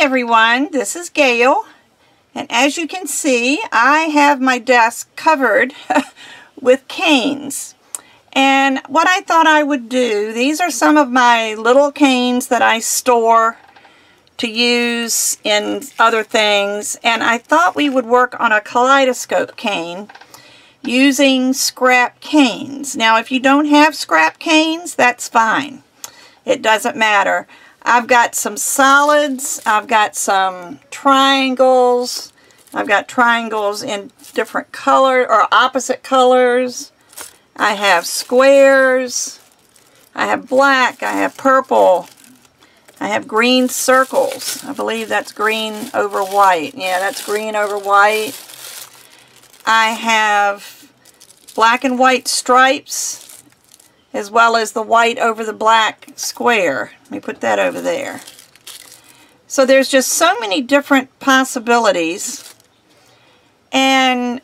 everyone, this is Gayle and as you can see I have my desk covered with canes and what I thought I would do, these are some of my little canes that I store to use in other things and I thought we would work on a kaleidoscope cane using scrap canes. Now if you don't have scrap canes that's fine. It doesn't matter. I've got some solids, I've got some triangles, I've got triangles in different color or opposite colors. I have squares, I have black, I have purple, I have green circles. I believe that's green over white. Yeah, that's green over white. I have black and white stripes as well as the white over the black square. Let me put that over there. So there's just so many different possibilities. And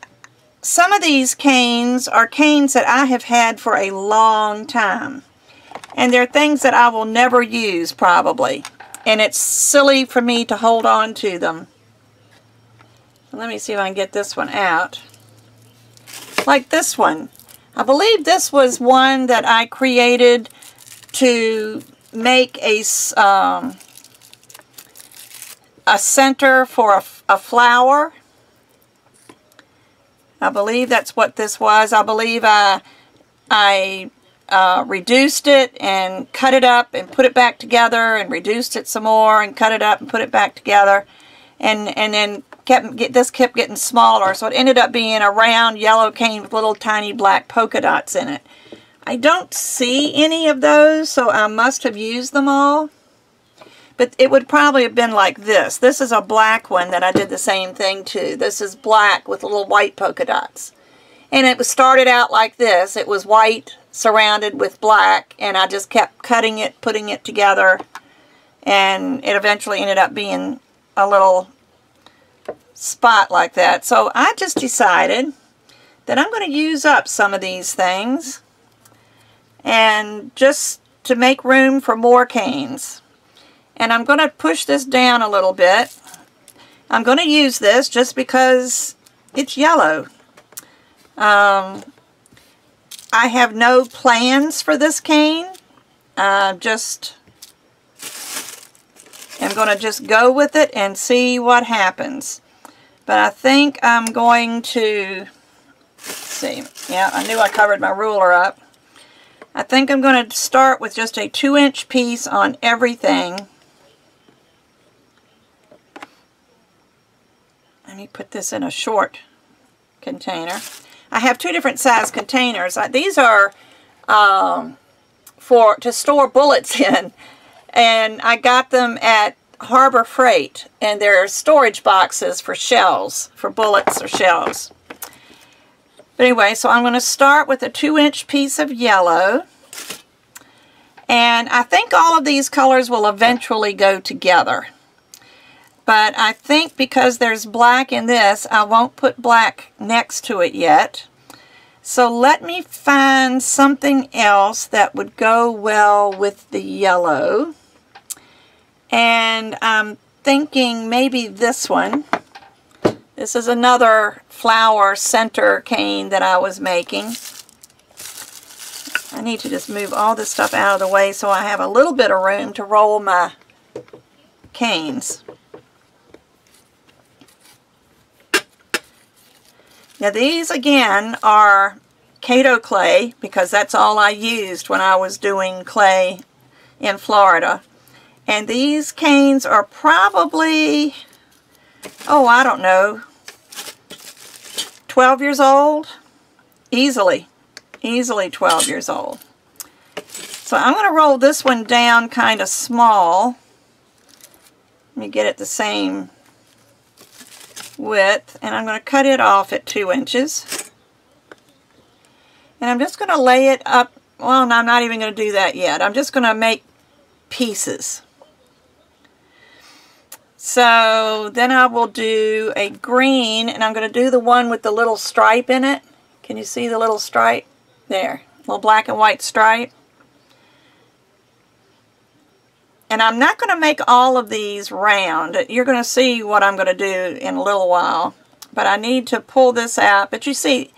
some of these canes are canes that I have had for a long time. And they're things that I will never use probably. And it's silly for me to hold on to them. Let me see if I can get this one out. Like this one. I believe this was one that I created to make a, um, a center for a, a flower. I believe that's what this was. I believe I, I uh, reduced it and cut it up and put it back together and reduced it some more and cut it up and put it back together and and then kept get this kept getting smaller so it ended up being a round yellow cane with little tiny black polka dots in it. I don't see any of those so I must have used them all. But it would probably have been like this. This is a black one that I did the same thing to. This is black with little white polka dots. And it was started out like this. It was white surrounded with black and I just kept cutting it putting it together and it eventually ended up being a little spot like that. So I just decided that I'm going to use up some of these things and just to make room for more canes. And I'm going to push this down a little bit. I'm going to use this just because it's yellow. Um, I have no plans for this cane. I uh, just I'm going to just go with it and see what happens. But I think I'm going to, see, yeah, I knew I covered my ruler up. I think I'm going to start with just a 2 inch piece on everything. Let me put this in a short container. I have two different size containers. These are um, for to store bullets in and I got them at Harbor Freight and there are storage boxes for shells, for bullets or shells. But anyway, so I'm going to start with a 2 inch piece of yellow. And I think all of these colors will eventually go together. But I think because there's black in this, I won't put black next to it yet. So let me find something else that would go well with the yellow. And I'm thinking maybe this one. This is another flower center cane that I was making. I need to just move all this stuff out of the way so I have a little bit of room to roll my canes. Now these again are Kato clay because that's all I used when I was doing clay in Florida. And these canes are probably, oh, I don't know, 12 years old? Easily. Easily 12 years old. So I'm going to roll this one down kind of small. Let me get it the same width. And I'm going to cut it off at 2 inches. And I'm just going to lay it up. Well, no, I'm not even going to do that yet. I'm just going to make pieces. So then I will do a green, and I'm going to do the one with the little stripe in it. Can you see the little stripe? There, little black and white stripe. And I'm not going to make all of these round. You're going to see what I'm going to do in a little while. But I need to pull this out. But you see,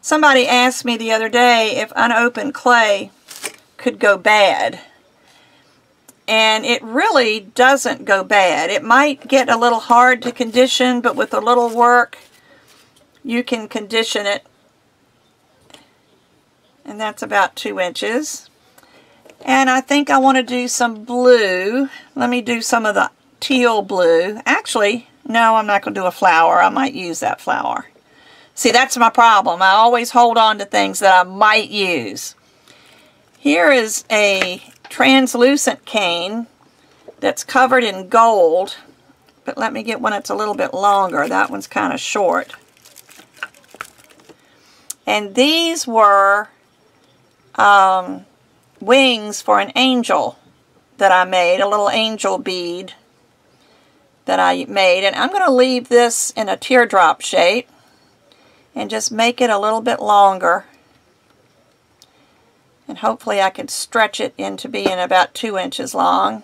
somebody asked me the other day if unopened clay could go bad. And it really doesn't go bad. It might get a little hard to condition, but with a little work, you can condition it. And that's about two inches. And I think I want to do some blue. Let me do some of the teal blue. Actually, no, I'm not going to do a flower. I might use that flower. See, that's my problem. I always hold on to things that I might use. Here is a translucent cane that's covered in gold. But let me get one that's a little bit longer. That one's kind of short. And these were um, wings for an angel that I made, a little angel bead that I made. And I'm going to leave this in a teardrop shape and just make it a little bit longer. And hopefully I can stretch it into being about two inches long.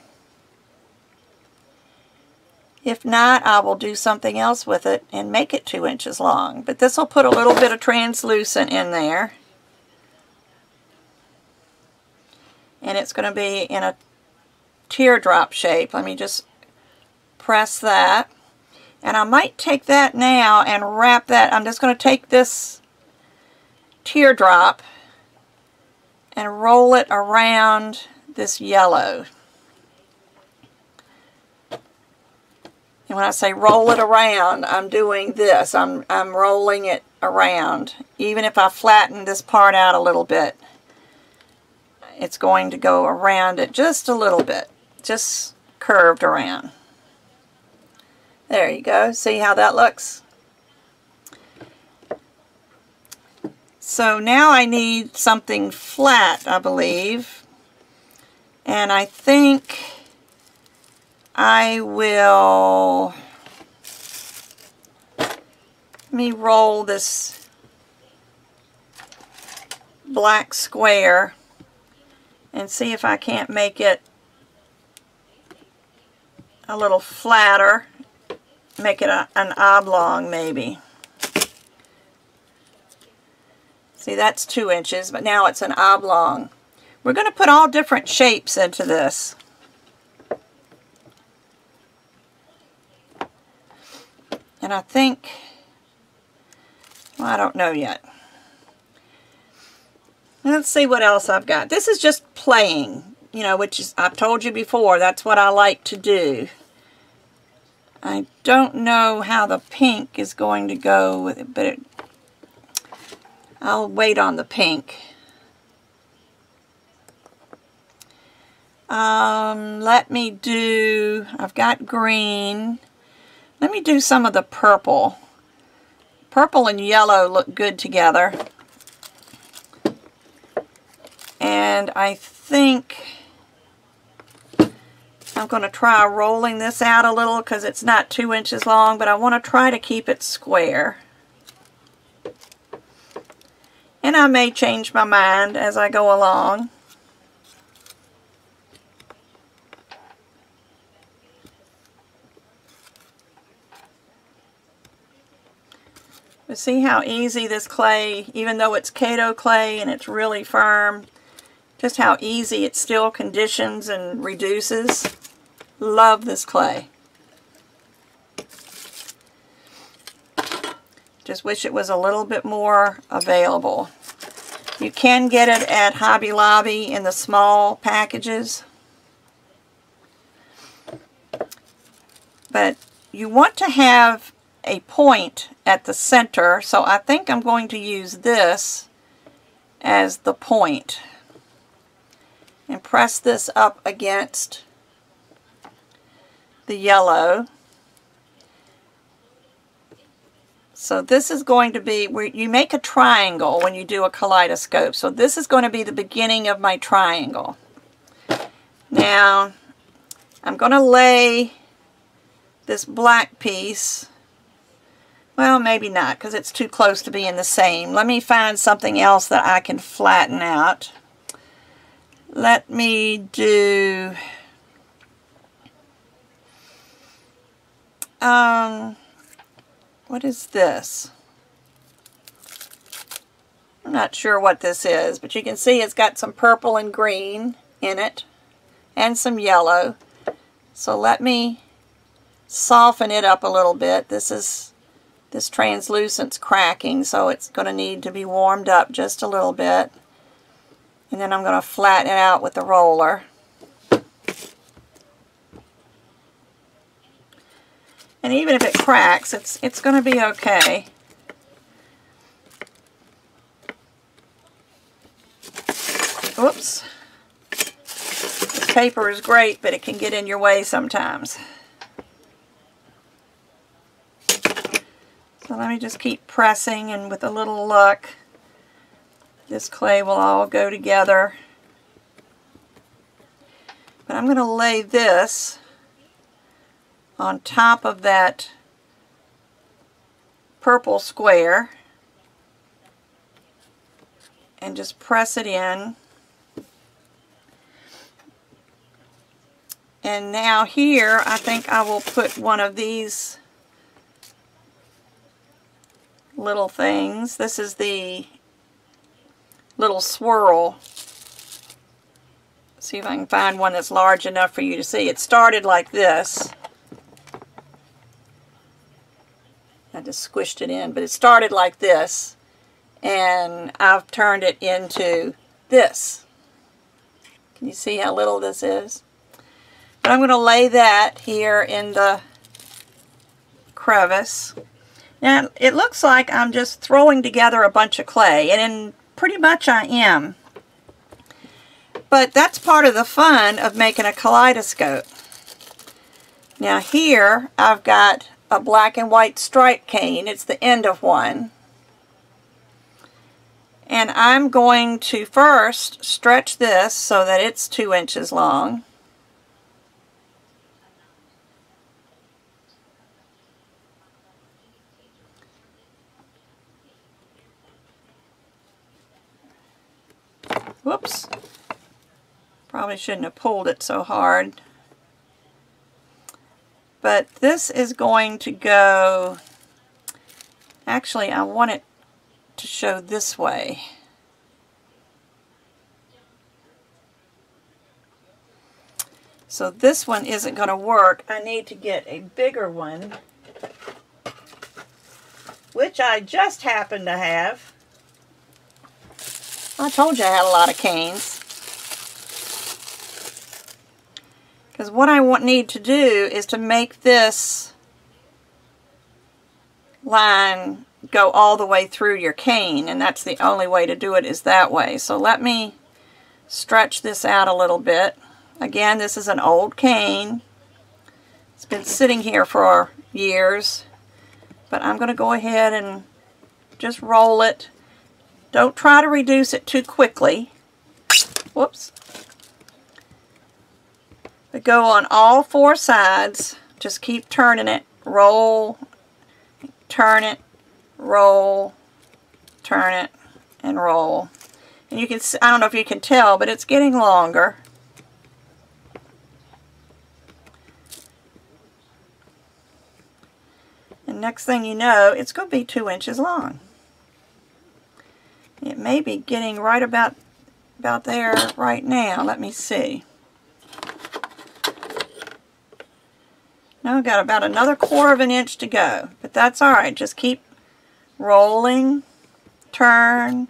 If not, I will do something else with it and make it two inches long. But this will put a little bit of translucent in there. and it's going to be in a teardrop shape. Let me just press that. And I might take that now and wrap that. I'm just going to take this teardrop and roll it around this yellow. And when I say roll it around, I'm doing this. I'm, I'm rolling it around. Even if I flatten this part out a little bit it's going to go around it just a little bit, just curved around. There you go. See how that looks? So now I need something flat, I believe. And I think I will... Let me roll this black square and see if I can't make it a little flatter make it a, an oblong maybe see that's two inches but now it's an oblong we're going to put all different shapes into this and I think well, I don't know yet Let's see what else I've got. This is just playing, you know, which is, I've told you before, that's what I like to do. I don't know how the pink is going to go with it, but it, I'll wait on the pink. Um, let me do, I've got green. Let me do some of the purple. Purple and yellow look good together. And I think I'm going to try rolling this out a little because it's not two inches long, but I want to try to keep it square. And I may change my mind as I go along. But see how easy this clay, even though it's Kato clay and it's really firm, just how easy it still conditions and reduces. Love this clay. Just wish it was a little bit more available. You can get it at Hobby Lobby in the small packages. But you want to have a point at the center, so I think I'm going to use this as the point and press this up against the yellow. So this is going to be where you make a triangle when you do a kaleidoscope. So this is going to be the beginning of my triangle. Now, I'm going to lay this black piece. Well, maybe not because it's too close to being the same. Let me find something else that I can flatten out. Let me do... Um, what is this? I'm not sure what this is, but you can see it's got some purple and green in it and some yellow. So let me soften it up a little bit. This is this translucent's cracking, so it's going to need to be warmed up just a little bit. And then I'm going to flatten it out with the roller. And even if it cracks, it's, it's going to be okay. Whoops. Paper is great, but it can get in your way sometimes. So let me just keep pressing and with a little luck, this clay will all go together. But I'm going to lay this on top of that purple square and just press it in. And now here I think I will put one of these little things. This is the little swirl. See if I can find one that's large enough for you to see. It started like this. I just squished it in, but it started like this, and I've turned it into this. Can you see how little this is? But I'm going to lay that here in the crevice. Now, it looks like I'm just throwing together a bunch of clay, and in pretty much I am. But that's part of the fun of making a kaleidoscope. Now here, I've got a black and white stripe cane. It's the end of one. And I'm going to first stretch this so that it's two inches long. Whoops. Probably shouldn't have pulled it so hard. But this is going to go, actually I want it to show this way. So this one isn't going to work. I need to get a bigger one, which I just happen to have. I told you I had a lot of canes. Because what I want need to do is to make this line go all the way through your cane and that's the only way to do it is that way. So let me stretch this out a little bit. Again, this is an old cane. It's been sitting here for years. But I'm going to go ahead and just roll it. Don't try to reduce it too quickly. Whoops. But go on all four sides. Just keep turning it. Roll, turn it, roll, turn it, and roll. And you can, I don't know if you can tell, but it's getting longer. And next thing you know, it's going to be two inches long. It may be getting right about, about there right now. Let me see. I've got about another quarter of an inch to go, but that's all right. Just keep rolling, turn,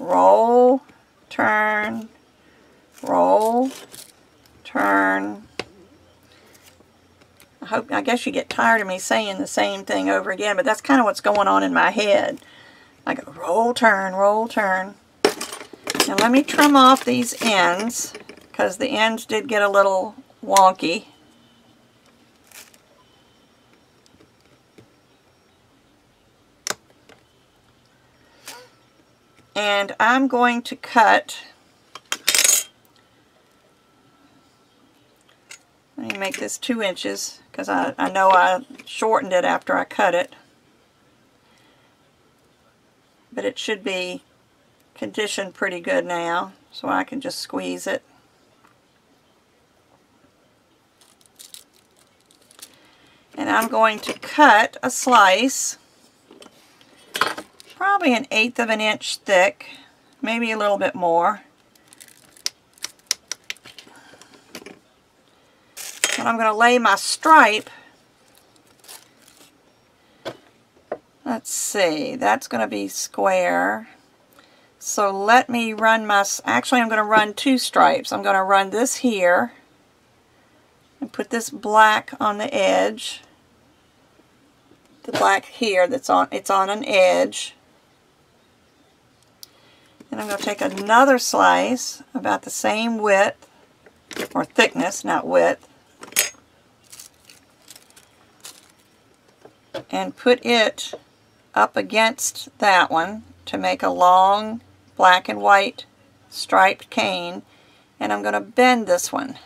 roll, turn, roll, turn. I hope, I guess you get tired of me saying the same thing over again, but that's kind of what's going on in my head. I go roll, turn, roll, turn. Now let me trim off these ends, because the ends did get a little wonky. And I'm going to cut let me make this two inches because I, I know I shortened it after I cut it. But it should be conditioned pretty good now so I can just squeeze it. And And I'm going to cut a slice, probably an eighth of an inch thick, maybe a little bit more. And I'm going to lay my stripe. Let's see, that's going to be square. So let me run my, actually I'm going to run two stripes. I'm going to run this here and put this black on the edge. The black here that's on, it's on an edge. And I'm going to take another slice about the same width, or thickness, not width, and put it up against that one to make a long black and white striped cane and I'm going to bend this one.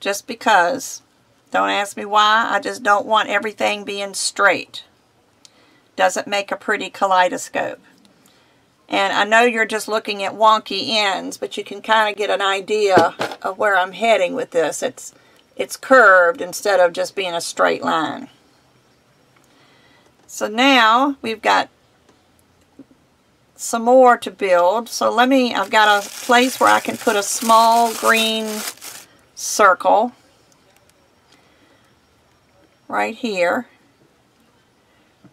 Just because. Don't ask me why, I just don't want everything being straight. Doesn't make a pretty kaleidoscope. And I know you're just looking at wonky ends, but you can kind of get an idea of where I'm heading with this. It's, it's curved instead of just being a straight line. So now we've got some more to build. So let me, I've got a place where I can put a small green circle right here,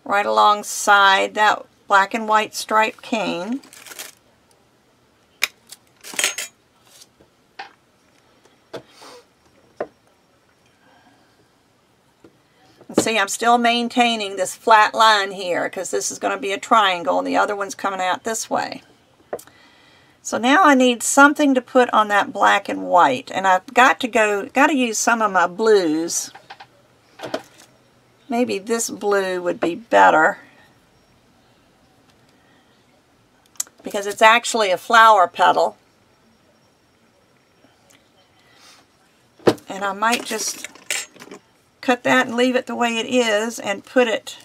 right alongside that black and white striped cane. And see, I'm still maintaining this flat line here because this is going to be a triangle and the other one's coming out this way. So now I need something to put on that black and white. And I've got to go, got to use some of my blues. Maybe this blue would be better. because it's actually a flower petal. And I might just cut that and leave it the way it is and put it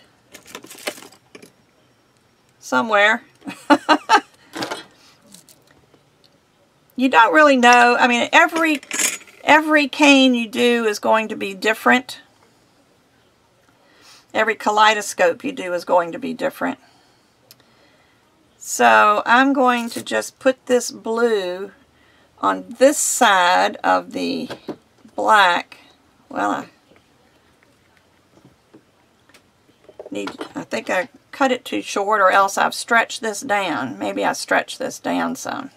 somewhere. you don't really know. I mean, every every cane you do is going to be different. Every kaleidoscope you do is going to be different. So I'm going to just put this blue on this side of the black. Well, I need, I think I cut it too short or else I've stretched this down. Maybe I stretched this down some.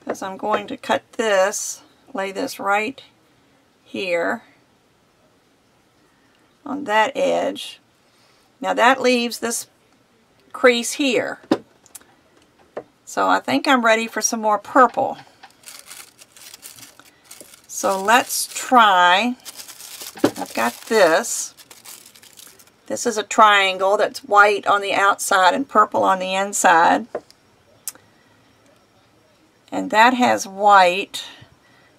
Because I'm going to cut this, lay this right here on that edge now that leaves this crease here. So I think I'm ready for some more purple. So let's try, I've got this. This is a triangle that's white on the outside and purple on the inside. And that has white.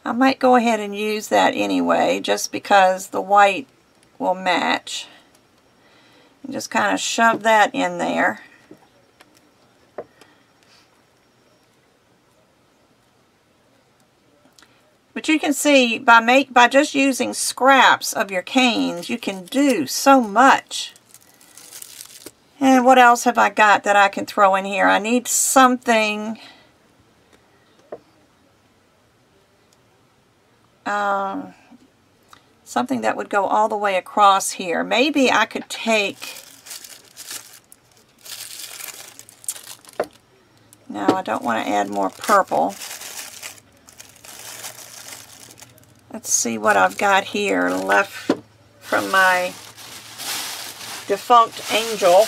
I might go ahead and use that anyway, just because the white will match. And just kind of shove that in there. But you can see by make by just using scraps of your canes, you can do so much. And what else have I got that I can throw in here? I need something um, something that would go all the way across here. Maybe I could take, no, I don't want to add more purple. Let's see what I've got here left from my defunct angel.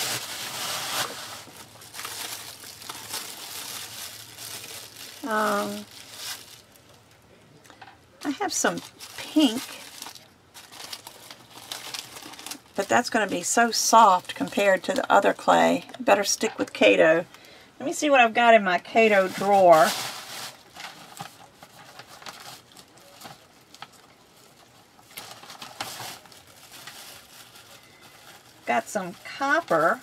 Um, I have some pink but that's going to be so soft compared to the other clay. Better stick with Kato. Let me see what I've got in my Kato drawer. Got some copper.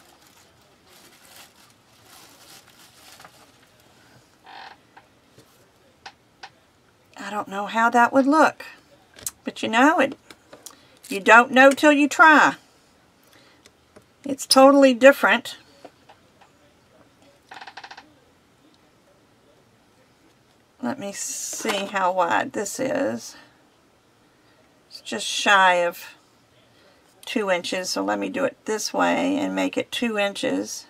I don't know how that would look. But you know, it. you don't know till you try. It's totally different. Let me see how wide this is. It's just shy of two inches, so let me do it this way and make it two inches.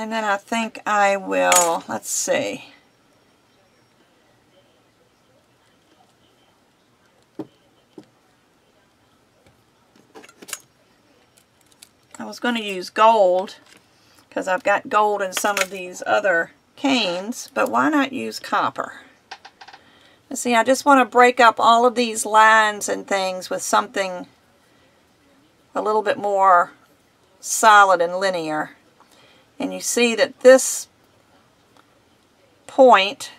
And then I think I will, let's see. I was going to use gold because I've got gold in some of these other canes, but why not use copper? see, I just want to break up all of these lines and things with something a little bit more solid and linear. And you see that this point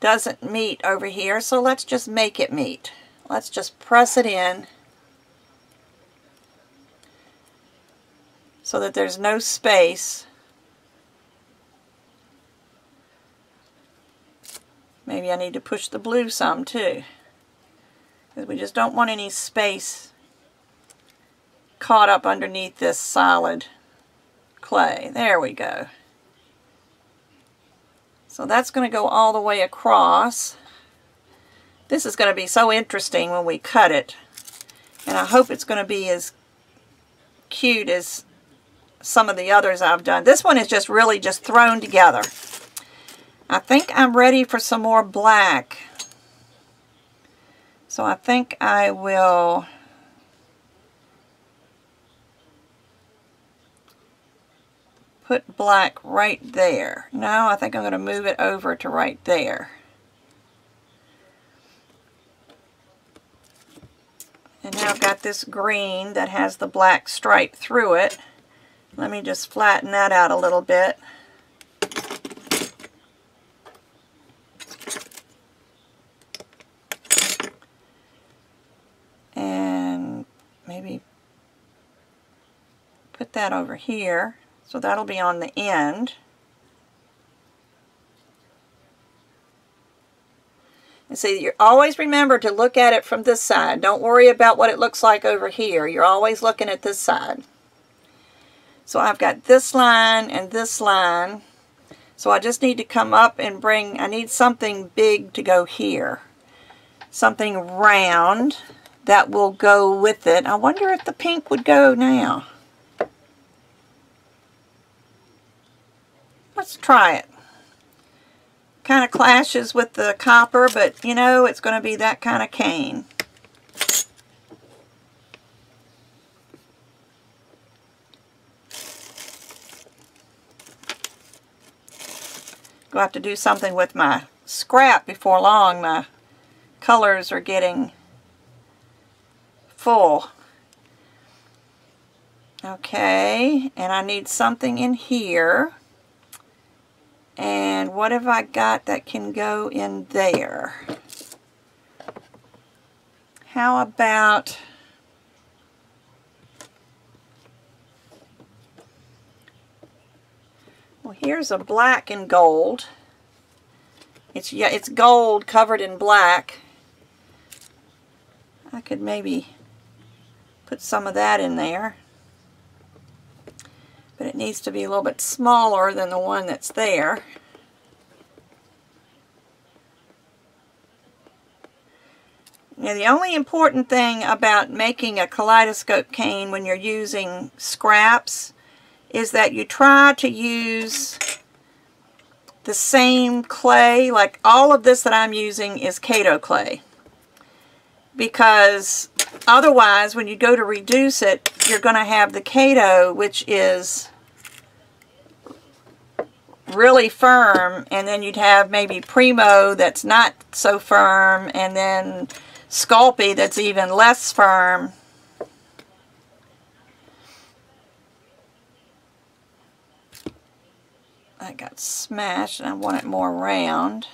doesn't meet over here, so let's just make it meet. Let's just press it in so that there's no space. Maybe I need to push the blue some too. Because we just don't want any space caught up underneath this solid clay. There we go. So that's going to go all the way across. This is going to be so interesting when we cut it. And I hope it's going to be as cute as some of the others I've done. This one is just really just thrown together. I think I'm ready for some more black. So I think I will put black right there. Now I think I'm going to move it over to right there. And now I've got this green that has the black stripe through it. Let me just flatten that out a little bit. And maybe put that over here. So that'll be on the end. And see, you always remember to look at it from this side. Don't worry about what it looks like over here. You're always looking at this side. So I've got this line and this line. So I just need to come up and bring, I need something big to go here. Something round that will go with it. I wonder if the pink would go now. Let's try it. Kind of clashes with the copper, but you know, it's going to be that kind of cane. Go have to do something with my scrap before long. My colors are getting full. Okay, and I need something in here. And what have I got that can go in there? How about... Well, here's a black and gold. It's yeah, it's gold covered in black. I could maybe put some of that in there needs to be a little bit smaller than the one that's there. Now the only important thing about making a kaleidoscope cane when you're using scraps is that you try to use the same clay, like all of this that I'm using is Kato clay. Because otherwise when you go to reduce it, you're going to have the Kato, which is really firm, and then you'd have maybe Primo that's not so firm, and then Sculpey that's even less firm. I got smashed and I want it more round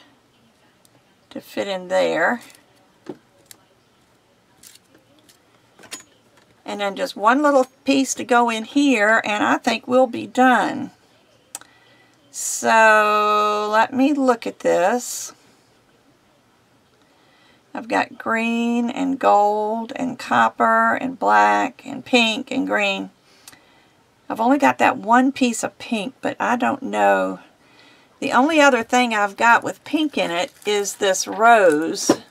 to fit in there. And then just one little piece to go in here and I think we'll be done. So let me look at this. I've got green and gold and copper and black and pink and green. I've only got that one piece of pink, but I don't know. The only other thing I've got with pink in it is this rose.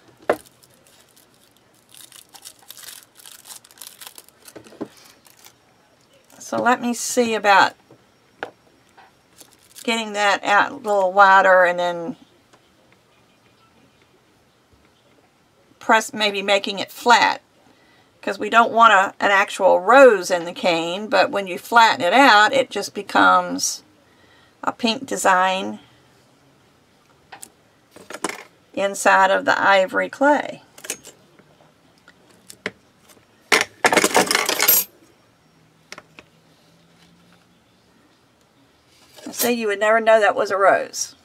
So let me see about getting that out a little wider and then press, maybe making it flat because we don't want a, an actual rose in the cane, but when you flatten it out, it just becomes a pink design inside of the ivory clay. See, you would never know that was a rose.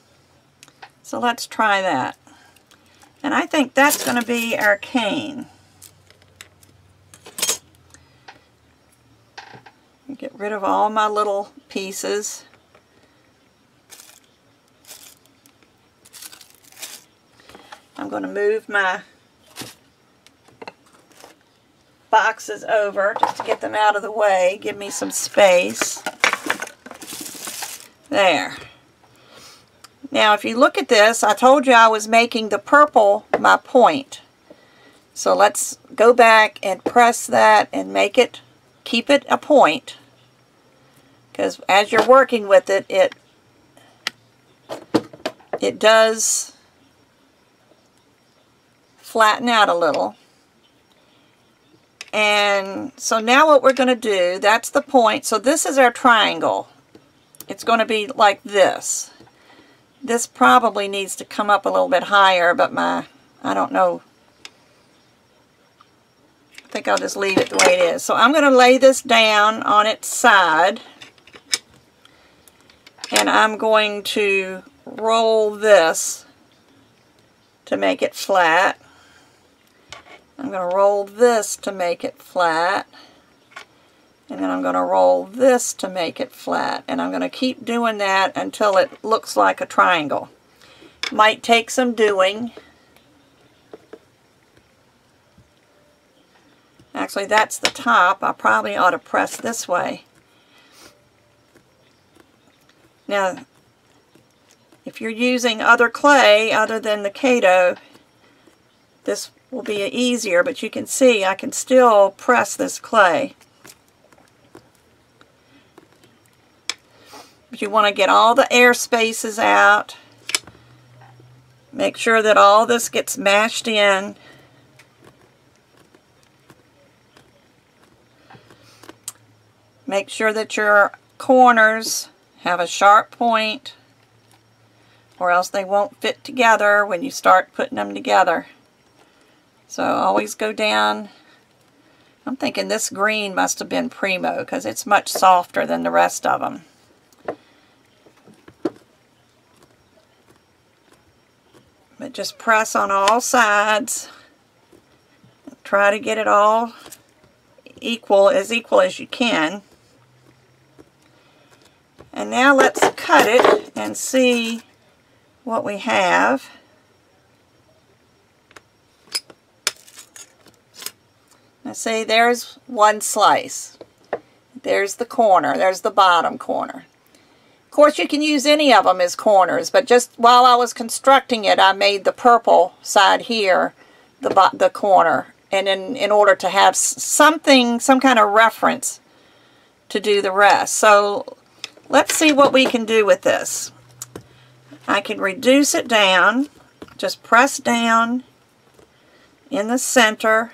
So let's try that. And I think that's going to be our cane. Get rid of all my little pieces. I'm going to move my boxes over just to get them out of the way, give me some space. There. Now if you look at this, I told you I was making the purple my point. So let's go back and press that and make it, keep it a point. Because as you're working with it, it it does flatten out a little. And so now what we're going to do, that's the point. So this is our triangle. It's going to be like this. This probably needs to come up a little bit higher, but my, I don't know. I think I'll just leave it the way it is. So I'm going to lay this down on its side and I'm going to roll this to make it flat. I'm going to roll this to make it flat. And then I'm going to roll this to make it flat. And I'm going to keep doing that until it looks like a triangle. Might take some doing. Actually, that's the top. I probably ought to press this way. Now, if you're using other clay other than the Kato, this will be easier, but you can see I can still press this clay. You want to get all the air spaces out. Make sure that all this gets mashed in. Make sure that your corners have a sharp point or else they won't fit together when you start putting them together. So always go down. I'm thinking this green must have been Primo because it's much softer than the rest of them. But just press on all sides. Try to get it all equal, as equal as you can. And now let's cut it and see what we have. Now see, there's one slice. There's the corner. There's the bottom corner. Course, you can use any of them as corners, but just while I was constructing it, I made the purple side here the, the corner. And in, in order to have something, some kind of reference to do the rest. So Let's see what we can do with this. I can reduce it down, just press down in the center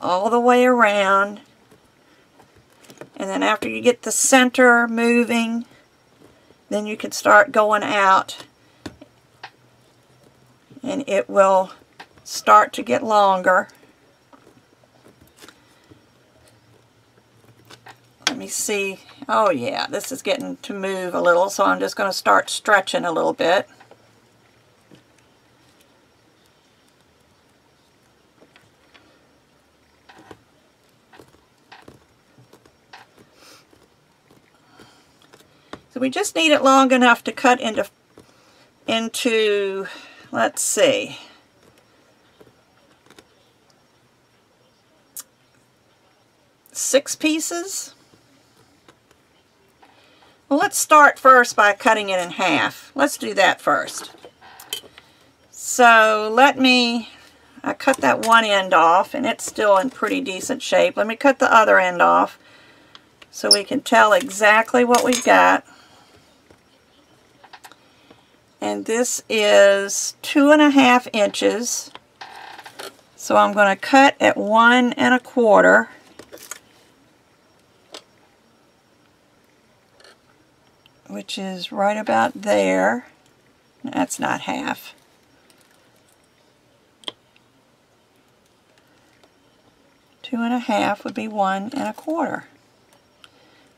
all the way around. And then after you get the center moving, then you can start going out and it will start to get longer. Let me see Oh yeah, this is getting to move a little, so I'm just going to start stretching a little bit. So we just need it long enough to cut into, into let's see, six pieces. Well, let's start first by cutting it in half. Let's do that first. So let me, I cut that one end off and it's still in pretty decent shape. Let me cut the other end off so we can tell exactly what we've got. And this is two and a half inches. So I'm going to cut at one and a quarter. which is right about there. That's not half. Two and a half would be one and a quarter.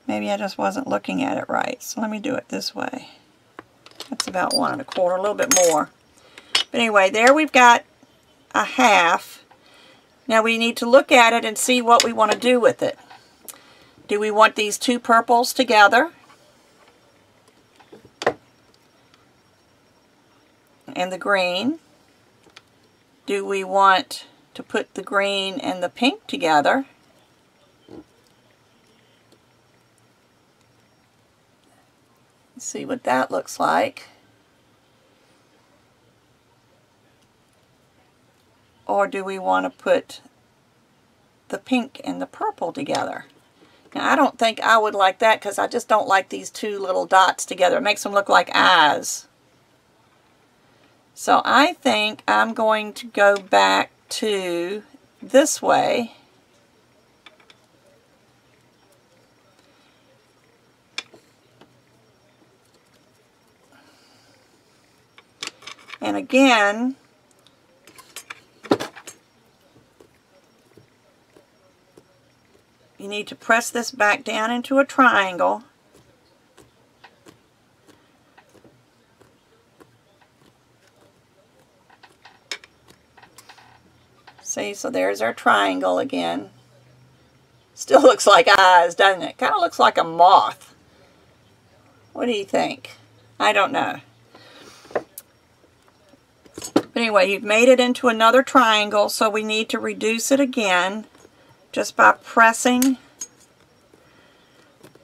Maybe I just wasn't looking at it right. So let me do it this way. That's about one and a quarter, a little bit more. But anyway, there we've got a half. Now we need to look at it and see what we want to do with it. Do we want these two purples together? and the green. Do we want to put the green and the pink together? See what that looks like. Or do we want to put the pink and the purple together? Now, I don't think I would like that because I just don't like these two little dots together. It makes them look like eyes. So I think I'm going to go back to this way. And again, you need to press this back down into a triangle See, so there's our triangle again. Still looks like eyes, doesn't it? Kind of looks like a moth. What do you think? I don't know. Anyway, you've made it into another triangle, so we need to reduce it again just by pressing.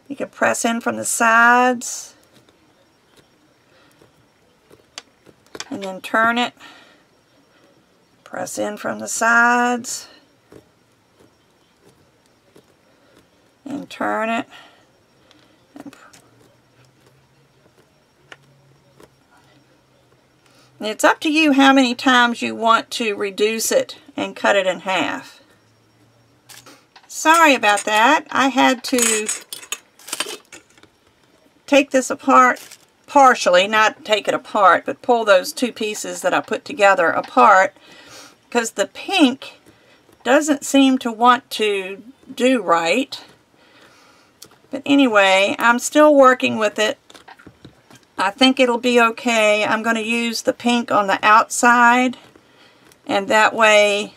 You can press in from the sides and then turn it. Press in from the sides and turn it. It's up to you how many times you want to reduce it and cut it in half. Sorry about that. I had to take this apart partially, not take it apart, but pull those two pieces that I put together apart because the pink doesn't seem to want to do right. But anyway, I'm still working with it. I think it'll be okay. I'm going to use the pink on the outside and that way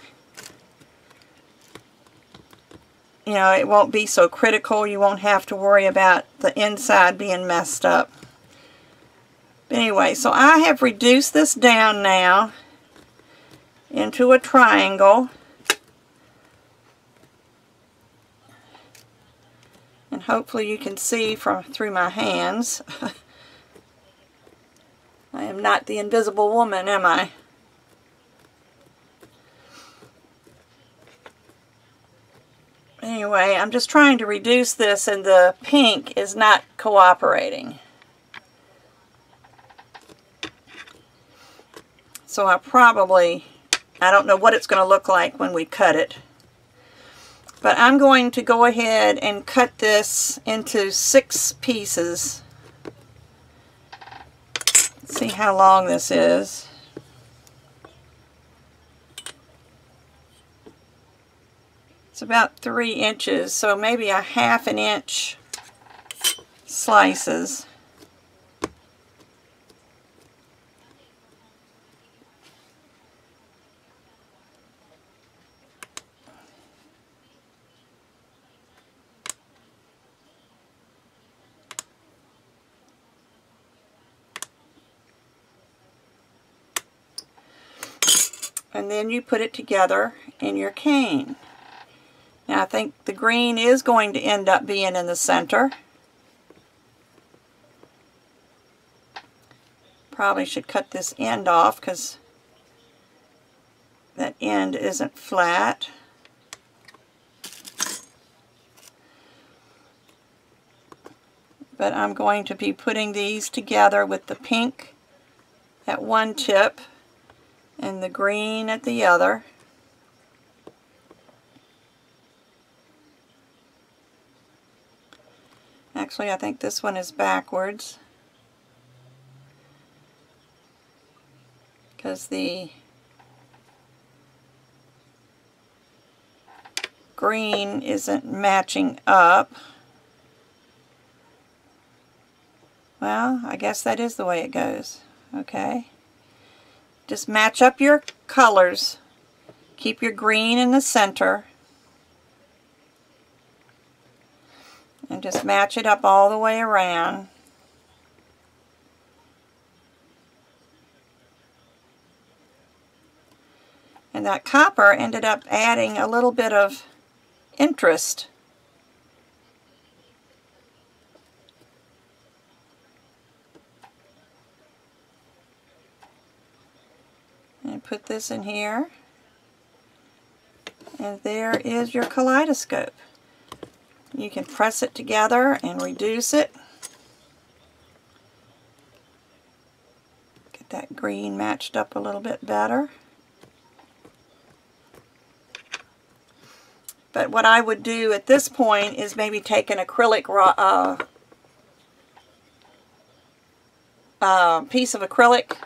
you know it won't be so critical. You won't have to worry about the inside being messed up. But anyway, so I have reduced this down now into a triangle. And hopefully you can see from through my hands. I am not the invisible woman, am I? Anyway, I'm just trying to reduce this and the pink is not cooperating. So I probably I don't know what it's going to look like when we cut it. But I'm going to go ahead and cut this into six pieces. See how long this is. It's about three inches, so maybe a half an inch slices. and then you put it together in your cane. Now I think the green is going to end up being in the center. Probably should cut this end off because that end isn't flat. But I'm going to be putting these together with the pink at one tip and the green at the other. Actually, I think this one is backwards. Because the green isn't matching up. Well, I guess that is the way it goes. Okay. Just match up your colors. Keep your green in the center. And just match it up all the way around. And that copper ended up adding a little bit of interest. And put this in here. And there is your kaleidoscope. You can press it together and reduce it. Get that green matched up a little bit better. But what I would do at this point is maybe take an acrylic uh, uh, piece of acrylic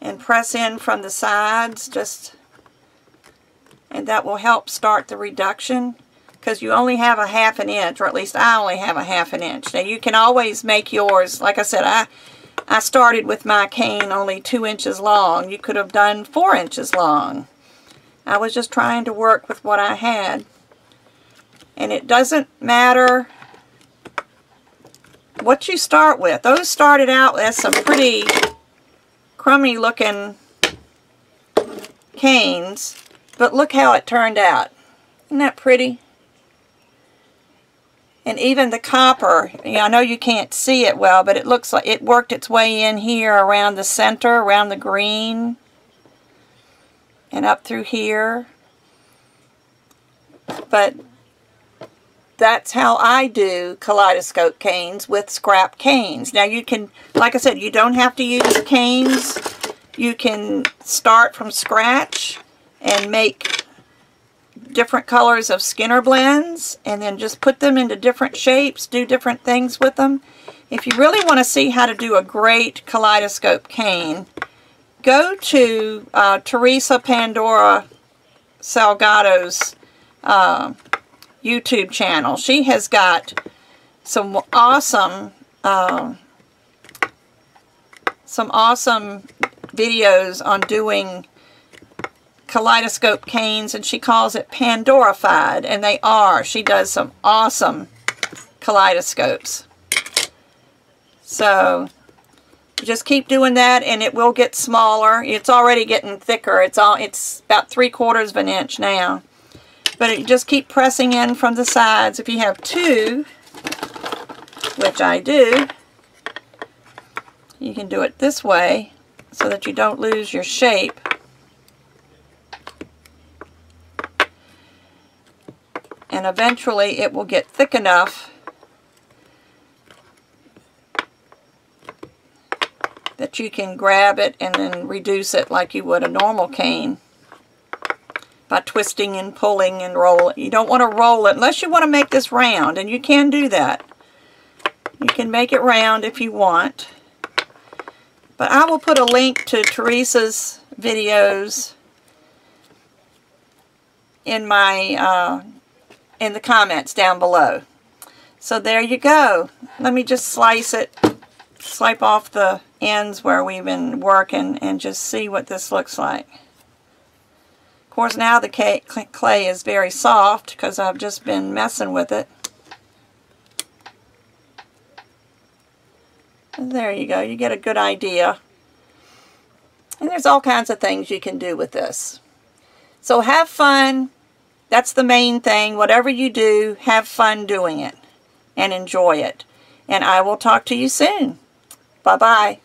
and press in from the sides just and that will help start the reduction because you only have a half an inch or at least I only have a half an inch. Now you can always make yours like I said I I started with my cane only two inches long. You could have done four inches long. I was just trying to work with what I had. And it doesn't matter what you start with. Those started out as some pretty crummy looking canes, but look how it turned out. Isn't that pretty? And even the copper, you know, I know you can't see it well, but it looks like it worked its way in here around the center, around the green and up through here. But that's how I do kaleidoscope canes with scrap canes. Now you can, like I said, you don't have to use canes. You can start from scratch and make different colors of Skinner blends and then just put them into different shapes, do different things with them. If you really want to see how to do a great kaleidoscope cane, go to uh, Teresa Pandora Salgado's uh, YouTube channel. She has got some awesome uh, some awesome videos on doing kaleidoscope canes and she calls it Pandorified and they are. She does some awesome kaleidoscopes. So just keep doing that and it will get smaller. It's already getting thicker. It's all it's about three quarters of an inch now. But just keep pressing in from the sides. If you have two, which I do, you can do it this way so that you don't lose your shape. And eventually it will get thick enough that you can grab it and then reduce it like you would a normal cane by twisting and pulling and rolling. You don't want to roll it unless you want to make this round, and you can do that. You can make it round if you want. But I will put a link to Teresa's videos in my uh, in the comments down below. So there you go. Let me just slice it, swipe off the ends where we've been working and just see what this looks like course, now the clay is very soft because I've just been messing with it. There you go. You get a good idea. And there's all kinds of things you can do with this. So have fun. That's the main thing. Whatever you do, have fun doing it and enjoy it. And I will talk to you soon. Bye-bye.